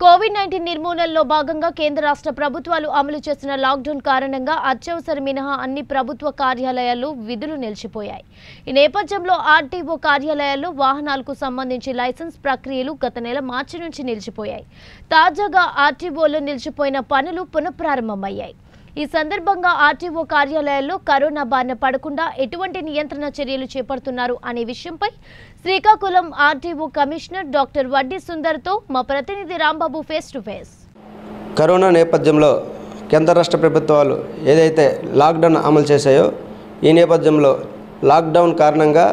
Covid nineteen నిర్మూలనలో భాగంగా కేంద్ర రాష్ట్ర ప్రభుత్వాలు అమలు చేసిన లాక్డౌన్ కారణంగా అత్యవసర మినహా అన్ని ప్రభుత్వ కార్యాలయాలు విధులు నిలిచిపోయాయి. ఈ నేపథ్యంలో ఆర్టీఓ కార్యాలయాల్లో వాహనాలకు సంబంధించి లైసెన్స్ ప్రక్రియలు గత నెల మార్చి నుంచి నిలిచిపోయాయి. తాజాగా ఆర్టీఓలో నిలిచిపోయిన పనులు పునఃప్రారంభమయ్యాయి. ఈ సందర్భంగా ఆర్టీఓ కార్యాలయాల్లో కరోనా బారిన పడకుండా ఎటువంటి నియంత్రణ చర్యలు చేపడుతున్నారు అనే విషయంపై శ్రీకాకుళం ఆర్టీఓ కమిషనర్ డాక్టర్ వడ్డీ సుందర్తో మా ప్రతినిధి Rambabu face to face. Corona నేపథ్యంలో కేంద్ర రాష్ట్ర ప్రభుత్వాలు ఏదైతే లాక్డౌన్ అమలు చేశాయో ఈ నేపథ్యంలో లాక్డౌన్ కారణంగా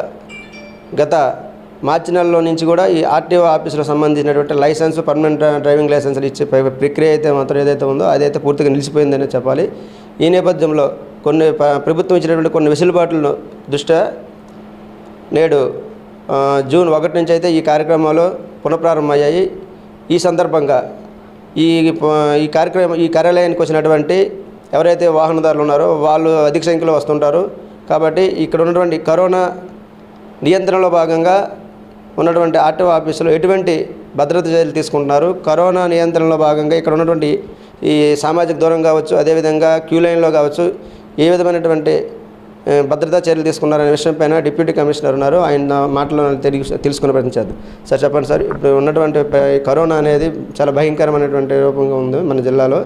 గత మార్చి నెలలో నుంచి కూడా ఈ ఆర్టీఓ ఆఫీసులో సంబంధించినటువంటి లైసెన్స్ పర్మనెంట్ డ్రైవింగ్ లైసెన్సులు ఇచ్చే ప్రక్రియ అయితే మాత్రం ఏదైతే ఉందో అదైతే పూర్తిగా నిలిచిపోయిందని చెప్పాలి. ఈ నేపథ్యంలో కొన్ని ప్రభుత్వం ఇచ్చినటువంటి కొన్ని వెసులుబాట్లను దృష్ట్యా నేడు జూన్ ఒకటి నుంచి అయితే ఈ కార్యక్రమాలు పునఃప్రారంభమయ్యాయి. ఈ సందర్భంగా ఈ ఈ కార్యక్రమం ఈ కార్యాలయానికి వచ్చినటువంటి ఎవరైతే వాహనదారులు ఉన్నారో వాళ్ళు అధిక సంఖ్యలో వస్తుంటారు. కాబట్టి ఇక్కడ ఉన్నటువంటి కరోనా నియంత్రణలో భాగంగా ఉన్నటువంటి ఆర్టీఓ ఆఫీసులో ఎటువంటి భద్రత చర్యలు తీసుకుంటున్నారు? కరోనా నియంత్రణలో భాగంగా ఇక్కడ ఉన్నటువంటి ఈ సామాజిక దూరం కావచ్చు అదేవిధంగా క్యూ లైన్లో కావచ్చు ఏ విధమైనటువంటి భద్రతా చర్యలు తీసుకున్నారనే విషయం పైన డిప్యూటీ కమిషనర్ ఉన్నారు. ఆయన మాటలో తెలియ తెలుసుకునే ప్రయత్నం చేద్దాం. సార్ చెప్పండి సార్ ఇప్పుడు ఉన్నటువంటి కరోనా అనేది చాలా భయంకరమైనటువంటి రూపంగా ఉంది మన జిల్లాలో.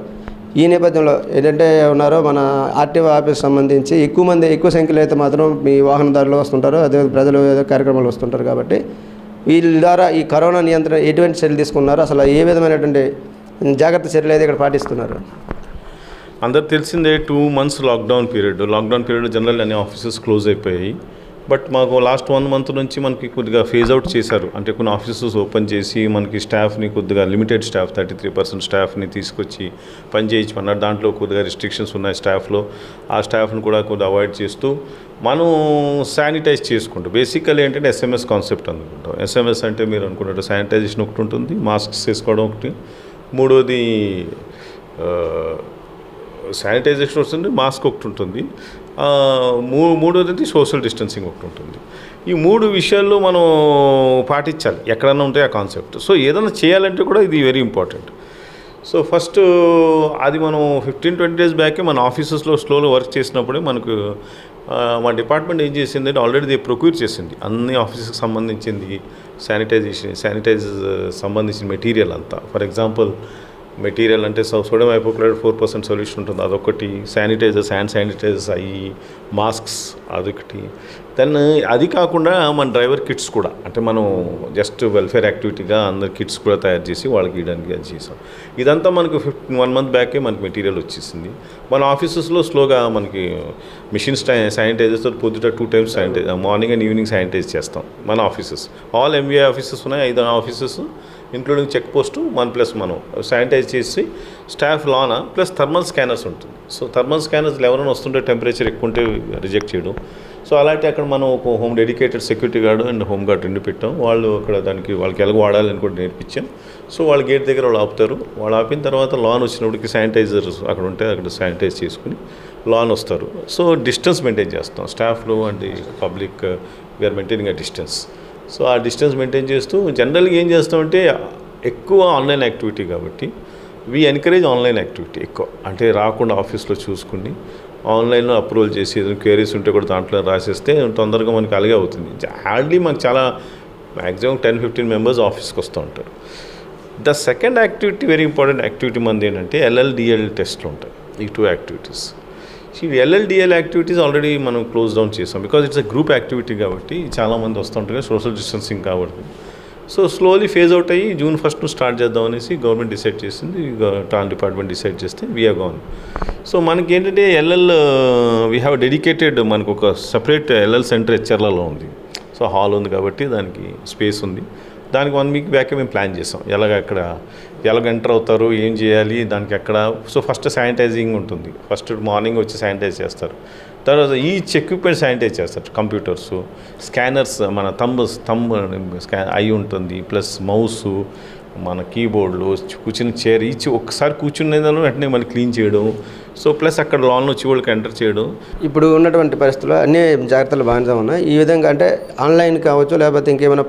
ఈ నేపథ్యంలో ఏంటంటే ఉన్నారో మన ఆర్టీఓ ఆఫీస్ సంబంధించి ఎక్కువ మంది ఎక్కువ సంఖ్యలో అయితే మాత్రం మీ వాహనదారులు వస్తుంటారు. అదే ప్రజలు ఏదో కార్యక్రమాలు వస్తుంటారు కాబట్టి వీళ్ళ ద్వారా ఈ కరోనా నియంత్రణ ఎటువంటి చర్యలు తీసుకున్నారు అసలు ఏ విధమైనటువంటి జాగ్రత్త చర్యలు అయితే ఇక్కడ పాటిస్తున్నారు? అందరు తెలిసిందే two months lockdown period lockdown period general అన్ని ఆఫీసెస్ క్లోజ్ అయిపోయాయి. బట్ మాకు లాస్ట్ వన్ మంత్ నుంచి మనకి కొద్దిగా ఫేజ్ అవుట్ చేశారు. అంటే కొన్ని ఆఫీసెస్ ఓపెన్ చేసి మనకి స్టాఫ్ని కొద్దిగా limited staff thirty three percent స్టాఫ్ని తీసుకొచ్చి పని చేయించమన్నారు దాంట్లో కొద్దిగా రిస్ట్రిక్షన్స్ ఉన్నాయి స్టాఫ్లో. ఆ స్టాఫ్ని కూడా కొద్దిగా అవాయిడ్ చేస్తూ మనం శానిటైజ్ చేసుకుంటాం. బేసికల్ ఏంటంటే ఎస్ఎంఎస్ కాన్సెప్ట్ అనుకుంటాం. ఎస్ఎంఎస్ అంటే మీరు అనుకున్నట్టు శానిటైజేషన్ ఒకటి ఉంటుంది మాస్క్స్ వేసుకోవడం ఒకటి. మూడోది శానిటైజేషన్ వస్తుంది మాస్క్ ఒకటి ఉంటుంది. మూ మూడోది సోషల్ డిస్టెన్సింగ్ ఒకటి ఉంటుంది. ఈ మూడు విషయాల్లో మనం పాటించాలి. ఎక్కడన్నా ఉంటే ఆ కాన్సెప్ట్. సో ఏదైనా చేయాలంటే కూడా ఇది వెరీ ఇంపార్టెంట్. సో ఫస్ట్ అది మనం ఫిఫ్టీన్ ట్వంటీ డేస్ బ్యాకే మన ఆఫీసెస్లో స్లోలో వర్క్ చేసినప్పుడే మనకు మా డిపార్ట్మెంట్ ఏం చేసింది అంటే ఆల్రెడీ దే ప్రొక్యూర్ చేసింది. అన్ని ఆఫీసెస్కి సంబంధించింది శానిటైజేషన్ శానిటైజ్ సంబంధించిన మెటీరియల్ అంతా. ఫర్ ఎగ్జాంపుల్ మెటీరియల్ అంటే sodium hypochloride four percent solution ఉంటుంది. అదొకటి. శానిటైజర్స్ హ్యాండ్ శానిటైజర్స్ అయ్యి మాస్క్స్ అదొకటి. దెన్ అది కాకుండా మన డ్రైవర్ కిట్స్ కూడా. అంటే మనం జస్ట్ వెల్ఫేర్ యాక్టివిటీగా అందరు కిట్స్ కూడా తయారు చేసి వాళ్ళకి ఇవ్వడానికి అది చేసాం. ఇదంతా మనకు ఫిఫ్టీన్ వన్ మంత్ బ్యాకే మనకి మెటీరియల్ వచ్చేసింది. మన ఆఫీసెస్లో స్లోగా మనకి మిషన్స్ శానిటైజర్స్ పొద్దుట two times sanitize morning and evening sanitize చేస్తాం మన ఆఫీసెస్. ఆల్ ఎంబీఐ ఆఫీసెస్ ఉన్నాయి. ఐదు offices including check post one plus మనం శానిటైజ్ చేసి స్టాఫ్ లాన ప్లస్ థర్మల్ స్కానర్స్ ఉంటుంది. సో థర్మల్ స్కానర్స్ ఎవరైనా వస్తుంటే టెంపరేచర్ ఎక్కువ ఉంటే రిజెక్ట్ చేయడం. సో అలాంటి అక్కడ మనం ఒక home dedicated security guard and home guard రెండు పెట్టాం. వాళ్ళు అక్కడ దానికి వాళ్ళకి ఎలాగో వాడాలని కూడా నేర్పించాం. సో వాళ్ళ గేట్ దగ్గర వాళ్ళు ఆపుతారు. వాళ్ళు ఆపిన తర్వాత లాన్ వచ్చినప్పటికి శానిటైజర్స్ అక్కడ ఉంటే అక్కడ శానిటైజ్ చేసుకుని లాన్ వస్తారు. సో డిస్టెన్స్ మెయింటైన్ చేస్తాం. స్టాఫ్లు and public we are maintaining a distance so ఆ డిస్టెన్స్ మెయింటైన్ చేస్తూ జనరల్గా ఏం చేస్తామంటే ఎక్కువ ఆన్లైన్ యాక్టివిటీ కాబట్టి వీ ఎన్కరేజ్ ఆన్లైన్ యాక్టివిటీ ఎక్కువ. అంటే రాకుండా ఆఫీస్లో చూసుకుని ఆన్లైన్లో అప్రూవల్ చేసి ఏదైనా క్వేరీస్ ఉంటే కూడా దాంట్లో రాసేస్తే తొందరగా మనకి అలాగే అవుతుంది. హార్డ్లీ మనకు చాలా మ్యాక్సిమం టెన్ ఫిఫ్టీన్ మెంబర్స్ ఆఫీస్కి వస్తూ ఉంటారు. The second activity very important activity మంది ఏంటంటే ఎల్ఎల్డిఎల్ టెస్ట్లు ఉంటాయి. ఈ టూ యాక్టివిటీస్. ఈ ఎల్ఎల్డిఎల్ యాక్టివిటీస్ ఆల్రెడీ మనం క్లోజ్ డౌన్ చేసాం. Because it's a group activity కాబట్టి చాలామంది వస్తుంటారు. సోషల్ డిస్టెన్సింగ్ కాబట్టి సో స్లోలీ ఫేజ్ అవుట్ అయ్యి జూన్ ఫస్ట్ స్టార్ట్ చేద్దాం అనేసి గవర్నమెంట్ డిసైడ్ చేసింది. ట్రాన్ డిపార్ట్మెంట్ డిసైడ్ చేస్తే వీఆర్ గోన్ సో మనకి ఏంటంటే ఎల్ఎల్ వీ హ్యావ్ డెడికేటెడ్ మనకు ఒక సపరేట్ ఎల్ఎల్ సెంటర్ హెచ్ఆర్లలో ఉంది. సో హాల్ ఉంది కాబట్టి దానికి స్పేస్ ఉంది. దానికి వన్ వీక్ బ్యాకే మేము ప్లాన్ చేసాం. ఎలాగ అక్కడ ఎలాగ ఎంటర్ అవుతారు ఏం చేయాలి దానికి ఎక్కడ సో ఫస్ట్ శానిటైజింగ్ ఉంటుంది. ఫస్ట్ మార్నింగ్ వచ్చి శానిటైజ్ చేస్తారు. తర్వాత ఈచ్ ఎక్విప్మెంట్ శానిటైజ్ చేస్తారు. కంప్యూటర్స్ స్కానర్స్ మన తంబ్ తంబ్ స్కా ఐ ఉంటుంది. ప్లస్ మౌస్ మన కీబోర్డ్లు కూర్చుని చైర్ ఈచ్ ఒక్కసారి కూర్చునేదాన్ని వెంటనే మళ్ళీ క్లీన్ చేయడం సో ప్లస్ అక్కడ లోన్లు వచ్చి వాళ్ళకి ఎంటర్ చేయడం. ఇప్పుడు ఉన్నటువంటి పరిస్థితుల్లో అన్ని జాగ్రత్తలు బాగానే ఉన్నాయి. ఈ విధంగా అంటే ఆన్లైన్ కావచ్చు లేకపోతే ఇంకేమైనా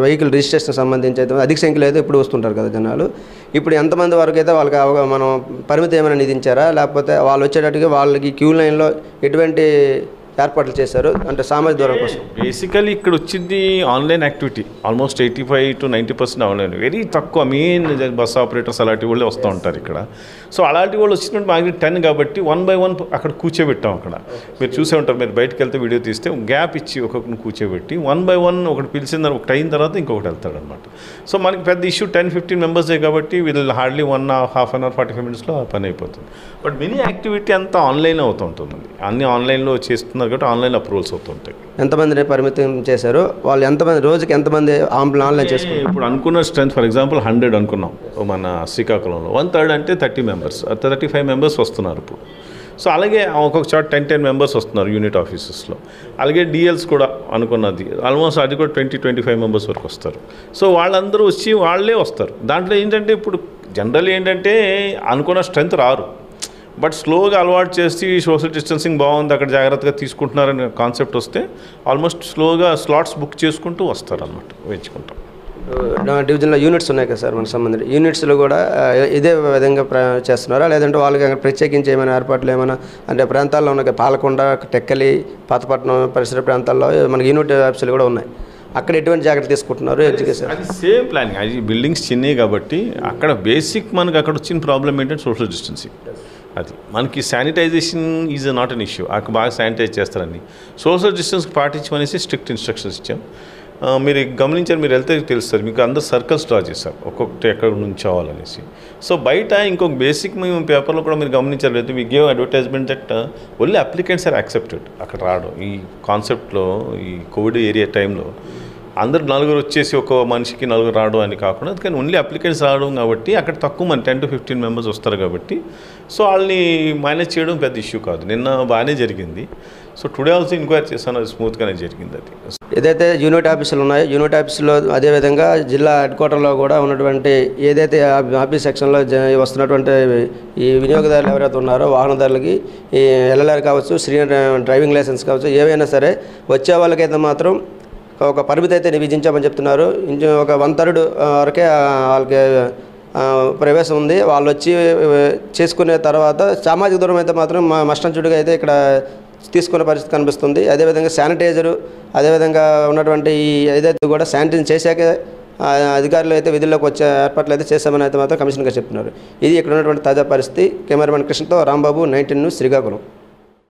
వెహికల్ రిజిస్ట్రేషన్ సంబంధించి అయితే అధిక సంఖ్యలో అయితే ఇప్పుడు వస్తుంటారు కదా జనాలు. ఇప్పుడు ఎంతమంది వరకు అయితే వాళ్ళకి అవగా- మనం పరిమితి ఏమైనా నిధించారా? లేకపోతే వాళ్ళు వచ్చేటట్టుగా వాళ్ళకి క్యూ లైన్లో ఎటువంటి ఏర్పాట్లు చేశారు. అంటే సామాజిక దూరం కోసం. బేసికలీ ఇక్కడ వచ్చింది online activity almost eighty five to ninety percent online very తక్కువ మెయిన్ బస్ ఆపరేటర్స్ అలాంటి వాళ్ళు వస్తూ ఉంటారు ఇక్కడ. సో అలాంటి వాళ్ళు వచ్చినట్టు మాకు టెన్ కాబట్టి వన్ బై వన్ అక్కడ కూర్చోబెట్టాం అక్కడ. మీరు చూసే ఉంటారు. మీరు బయటకు వెళ్తే వీడియో తీస్తే గ్యాప్ ఇచ్చి ఒక్కొక్కరిని కూర్చోబెట్టి వన్ బై వన్ ఒకటి పిలిచిన తర్వాత ఒకటి అయిన తర్వాత ఇంకొకటి వెళ్తాడు అనమాట సో మనకి పెద్ద ఇష్యూ టెన్ ఫిఫ్టీన్ మెంబర్సే కాబట్టి వీళ్ళు hardly one half an hour forty five మినిట్స్లో పని అయిపోతుంది. బట్ మినీ యాక్టివిటీ అంతా ఆన్లైన్ అవుతుంటుంది. అన్ని ఆన్లైన్లో చేస్తున్నారు కాబట్టి ఆన్లైన్ అప్రూవల్స్ అవుతుంటాయి. ఎంతమందిని పరిమితం చేశారు? వాళ్ళు ఎంతమంది రోజుకి ఎంతమంది ఆన్లైన్ ఆన్లైన్ చేసుకుంటారు? ఇప్పుడు అనుకున్న స్ట్రెంత్ ఫర్ ఎగ్జాంపుల్ హండ్రెడ్ అనుకున్నాం మన శ్రీకాకుళంలో. వన్ థర్డ్ అంటే thirty members thirty five members వస్తున్నారు ఇప్పుడు. సో అలాగే ఒక్కొక్క చోట టెన్ టెన్ మెంబర్స్ వస్తున్నారు యూనిట్ ఆఫీసెస్లో. అలాగే డిఎల్స్ కూడా అనుకున్నది ఆల్మోస్ట్ అది కూడా ట్వంటీ ట్వంటీ ఫైవ్ మెంబర్స్ వరకు వస్తారు. సో వాళ్ళందరూ వచ్చి వాళ్ళే వస్తారు. దాంట్లో ఏంటంటే ఇప్పుడు జనరల్ ఏంటంటే అనుకున్న స్ట్రెంత్ రారు. బట్ స్లోగా అలవాటు చేసి సోషల్ డిస్టెన్సింగ్ బాగుంది అక్కడ జాగ్రత్తగా తీసుకుంటున్నారనే కాన్సెప్ట్ వస్తే ఆల్మోస్ట్ స్లోగా స్లాట్స్ బుక్ చేసుకుంటూ వస్తారు అనమాట వేయించుకుంటాం నా డివిజన్లో యూనిట్స్ ఉన్నాయి కదా సార్ మనకు సంబంధించి. యూనిట్స్లో కూడా ఇదే విధంగా ప్ర చేస్తున్నారా? లేదంటే వాళ్ళకి ప్రత్యేకించి ఏమైనా ఏర్పాట్లు ఏమైనా అంటే ప్రాంతాల్లో ఉన్న పాలకొండ టెక్కలి పాతపట్నం పరిసర ప్రాంతాల్లో మనకి యూనిట్ ఆఫీసులు కూడా ఉన్నాయి. అక్కడ ఎటువంటి జాగ్రత్త తీసుకుంటున్నారు ఎడ్యుకేషన్? అది సేమ్ ప్లానింగ్. అది బిల్డింగ్స్ చిన్నవి కాబట్టి అక్కడ బేసిక్ మనకు అక్కడ వచ్చిన ప్రాబ్లం ఏంటంటే సోషల్ డిస్టెన్సింగ్. అది. మనకి sanitization is not an issue. అక్కడ బాగా శానిటైజ్ చేస్తారని. సోషల్ డిస్టెన్స్ పాటించమనేసి స్ట్రిక్ట్ ఇన్స్ట్రక్షన్స్ ఇచ్చాం. మీరు గమనించారు మీరు వెళ్తే తెలుస్తారు మీకు అందరు సర్కిల్స్ డ్రా చేశారు ఒక్కొక్కటి ఎక్కడ నుంచోవాలనేసి సో బయట ఇంకొక బేసిక్ మేము పేపర్లో కూడా మీరు గమనించారు లేదు మీ game advertisement that only applicants are accepted అక్కడ రావడం. ఈ కాన్సెప్ట్లో ఈ కోవిడ్ ఏరియా టైంలో అందరు నలుగురు వచ్చేసి ఒక మనిషికి నలుగురు రావడం అని కాకుండా కానీ ఓన్లీ అప్లికెంట్స్ రావడం కాబట్టి అక్కడ తక్కువ మంది టెన్ టు ఫిఫ్టీన్ మెంబర్స్ వస్తారు కాబట్టి. సో వాళ్ళని మేనేజ్ చేయడం పెద్ద ఇష్యూ కాదు. నిన్న బాగానే జరిగింది. సో టుడే ఆల్సో ఎంక్వైరీ చేశాను అది స్మూత్గానే జరిగింది అది. ఏదైతే యూనిట్ ఆఫీసులు ఉన్నాయో యూనిట్ ఆఫీసులో అదేవిధంగా జిల్లా హెడ్ క్వార్టర్లో కూడా ఉన్నటువంటి ఏదైతే ఆఫీస్ సెక్షన్లో జ- వస్తున్నటువంటి ఈ వినియోగదారులు ఎవరైతే ఉన్నారో వాహనదారులకి ఈ ఎల్ఎల్ఆర్ కావచ్చు శ్రీ డ్రైవింగ్ లైసెన్స్ కావచ్చు ఏవైనా సరే వచ్చే వాళ్ళకైతే మాత్రం ఒక పరిమితి అయితే విధించామని చెప్తున్నారు. ఒక వన్ థర్డ్ వరకే వాళ్ళకి ప్రవేశం ఉంది. వాళ్ళు వచ్చి చేసుకునే తర్వాత సామాజిక దూరం అయితే మాత్రం మా మస్టంచుడిగా అయితే ఇక్కడ తీసుకునే పరిస్థితి కనిపిస్తుంది. అదేవిధంగా శానిటైజరు అదేవిధంగా ఉన్నటువంటి ఈ ఏదైతే కూడా శానిటైజ్ చేశాకే అధికారులు అయితే విధుల్లోకి వచ్చే ఏర్పాట్లు అయితే చేశామని అయితే మాత్రం కమిషన్గా చెప్తున్నారు. ఇది ఇక్కడ ఉన్నటువంటి తాజా పరిస్థితి. కెమెరామెన్ కృష్ణతో రాంబాబు నైన్టీన్ న్యూస్ శ్రీకాకుళం.